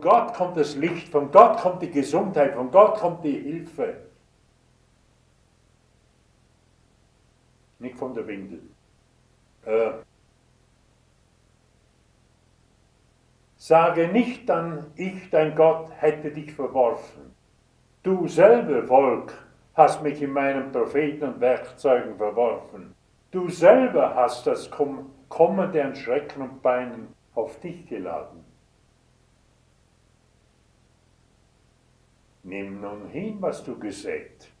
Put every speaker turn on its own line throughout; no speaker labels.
Gott kommt das Licht, von Gott kommt die Gesundheit, von Gott kommt die Hilfe. Nicht von der Windel. Äh, sage nicht dann, ich, dein Gott, hätte dich verworfen. Du selber, Volk, hast mich in meinen Propheten und Werkzeugen verworfen. Du selber hast das kommende an Schrecken und Beinen auf dich geladen. Nimm nun hin, was du gesät.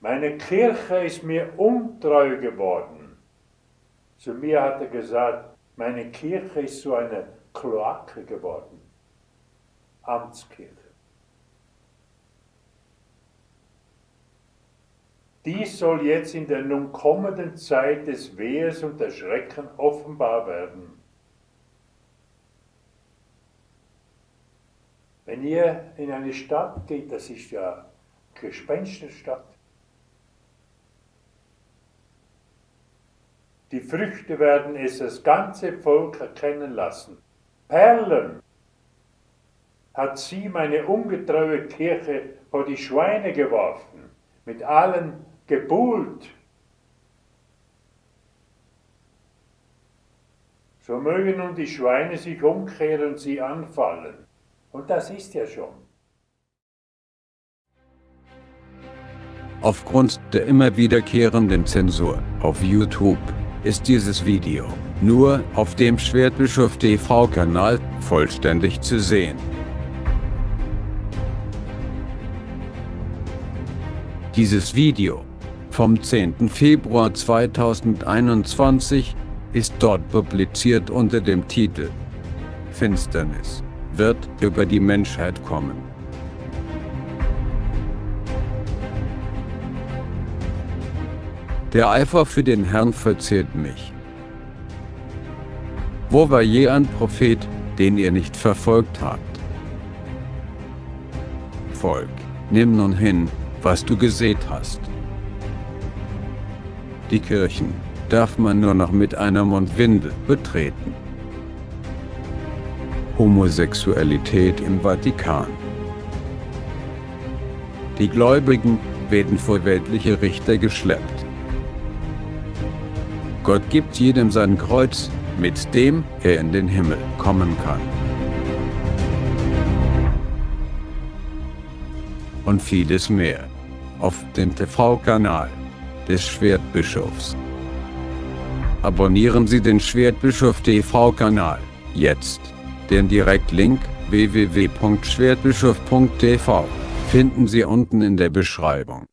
Meine Kirche ist mir untreu geworden. Zu mir hat er gesagt, meine Kirche ist so eine Kloake geworden. Amtskirche. Dies soll jetzt in der nun kommenden Zeit des Wehrs und der Schrecken offenbar werden. Wenn ihr in eine Stadt geht, das ist ja Gespensterstadt, die Früchte werden es das ganze Volk erkennen lassen. Perlen hat sie meine ungetreue Kirche vor die Schweine geworfen, mit allen gebuhlt. So mögen nun die Schweine sich umkehren und sie anfallen. Und das ist ja schon.
Aufgrund der immer wiederkehrenden Zensur auf YouTube ist dieses Video nur auf dem Schwertbischof TV Kanal vollständig zu sehen. Dieses Video vom 10. Februar 2021 ist dort publiziert unter dem Titel Finsternis wird über die Menschheit kommen. Der Eifer für den Herrn verzehrt mich. Wo war je ein Prophet, den ihr nicht verfolgt habt? Volk, nimm nun hin, was du gesät hast. Die Kirchen darf man nur noch mit einer Mundwindel betreten. Homosexualität im Vatikan. Die Gläubigen werden vor weltliche Richter geschleppt. Gott gibt jedem sein Kreuz, mit dem er in den Himmel kommen kann. Und vieles mehr auf dem TV-Kanal des Schwertbischofs. Abonnieren Sie den Schwertbischof TV-Kanal jetzt. Den Direktlink www.schwertbischof.tv finden Sie unten in der Beschreibung.